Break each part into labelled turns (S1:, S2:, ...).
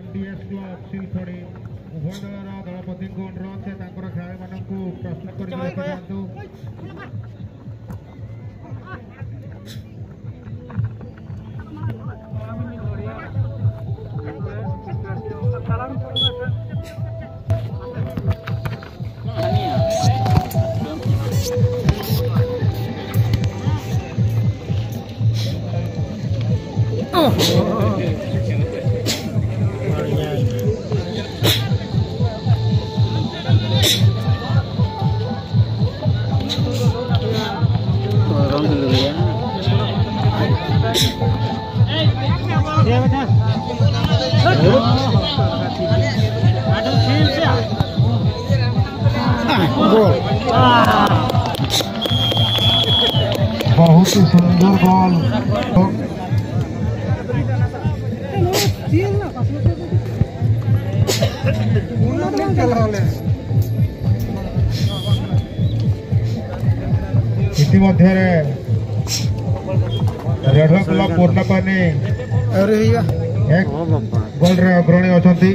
S1: MDS club ସିଲଖଡ଼ି ଉଭୟ ଦଳର ଦଳପତିଙ୍କୁ ଅନୁରୋଧ ସେ ତାଙ୍କର ଖେଳାଳିମାନଙ୍କୁ ପ୍ରସ୍ତୁତ କରି ରଖିଥାନ୍ତୁ
S2: Orang
S1: बहुत ही सुंदर बॉल ଇତିମଧ୍ୟରେ ରେଢ କ୍ଲବ ପୂର୍ଣ୍ଣପାନି ଏକ
S2: Oh, bapak.
S1: ଗୋଲରେ ଅଗ୍ରଣୀ ଅଛନ୍ତି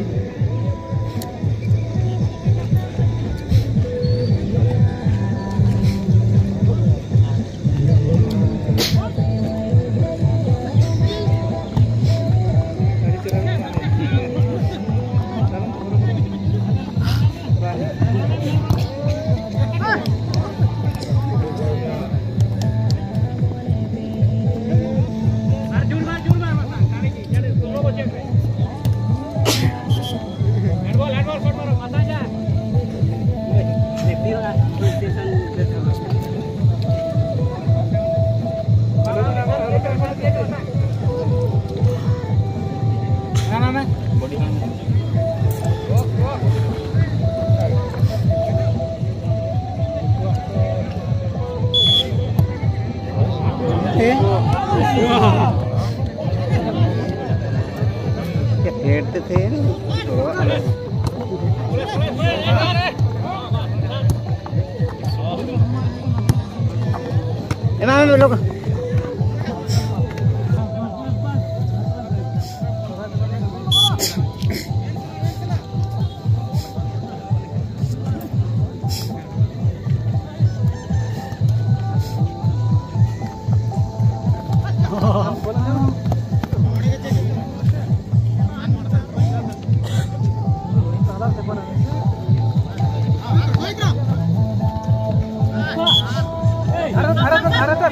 S2: Dame, loco.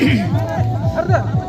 S2: ハハハハ!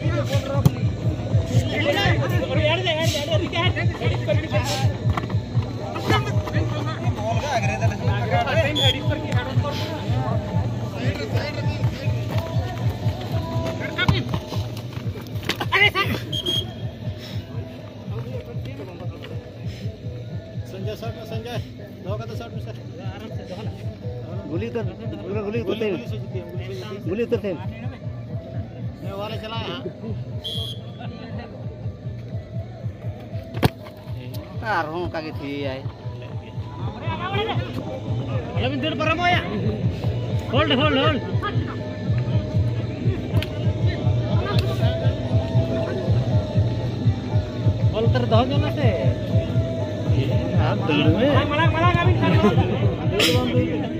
S2: गुली उतर गुली गुली उतरते गुली उतरते आरों का के थी आई
S3: होल्ड होल्ड होल्ड बॉल तर दह जन से मलाक मलाक अभी
S2: ओहो
S3: क्लियर ना
S2: थी कर दो खेल खेल के बको खेल का
S3: Tanaya alam sama. Halo mana cua? Halo mana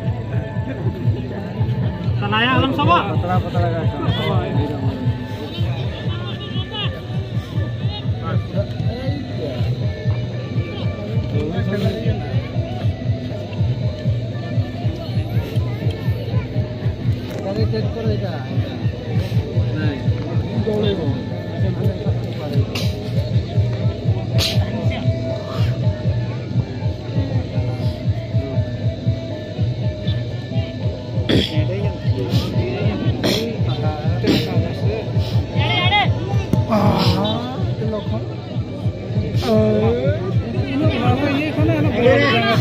S2: Laya আলম সব। পতলা পতলা চেক করে এটা নাই দৌড়াইব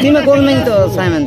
S2: Dime cuál momento, Simon.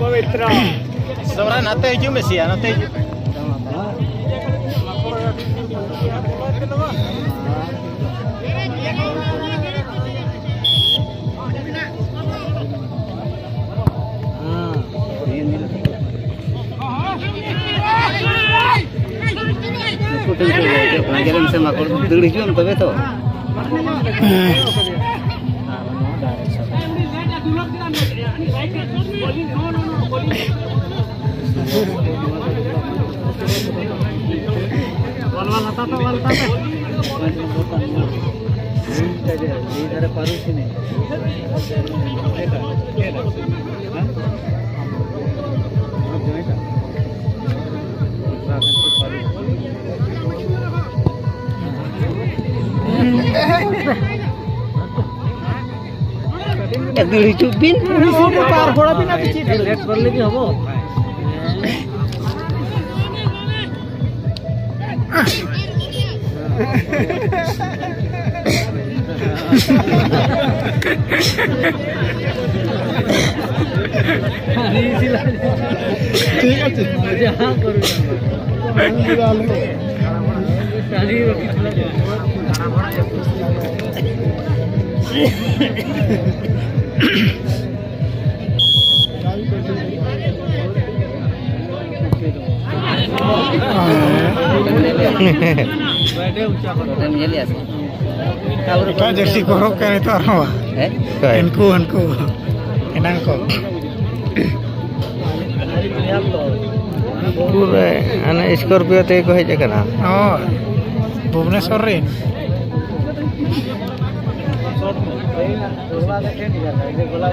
S2: Pavitra.
S3: Ah.
S2: na teju
S3: Ah. na
S2: teju. Ah. kuya, pelajaran Ah. kalau dulu Ah. entah betul. tapi tu. দুই চুপিন
S4: পার পড়াবি না কিছু late করলে কি হবো
S2: Ah.
S4: Kita jersey korokan itu?
S2: Eh?
S4: Enku, enku, enangko.
S2: पूरे अने Scorpio ते को है जगह
S4: ना ओ भुवनेश्वर रे
S1: गोला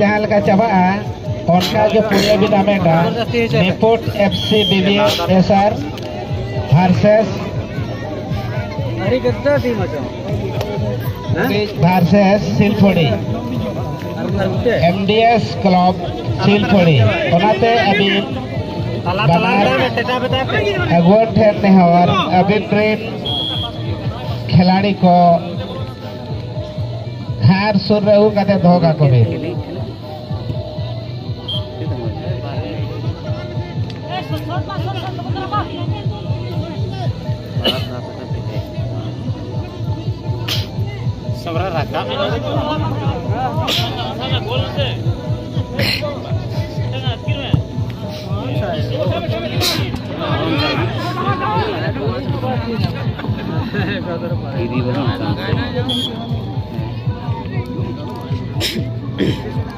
S1: जहाँ लगा चबा उनका जो पुणे टूर्नामेंट है निपुट F C BB
S4: S R versus macam
S1: versus MDS club Silphodi ओनाते अभी बनार अगुवन ठेन नेहर अभी ट्रेन खिलाड़ी को हार सुर रहू कते धोगा को भी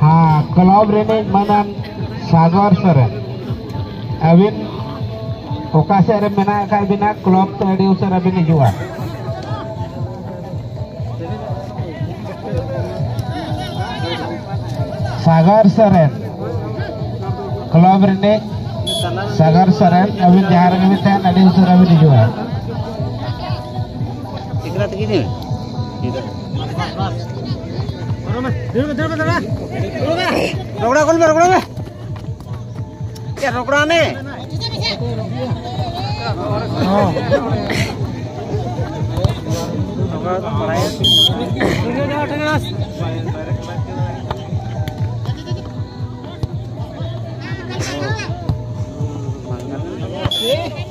S1: हाँ club raining Manan Sagar awin okase ya, remena ka bina klop tadi usara bini jua sagar seren. Klop rene sagar seren awin jahar ngami teh tadi usara bini jua rumah, rumah, rumah, Rumah,
S2: rumah, rumah, rumah, rumah, rumah, rumah, rumah, rumah, Ya Yeah.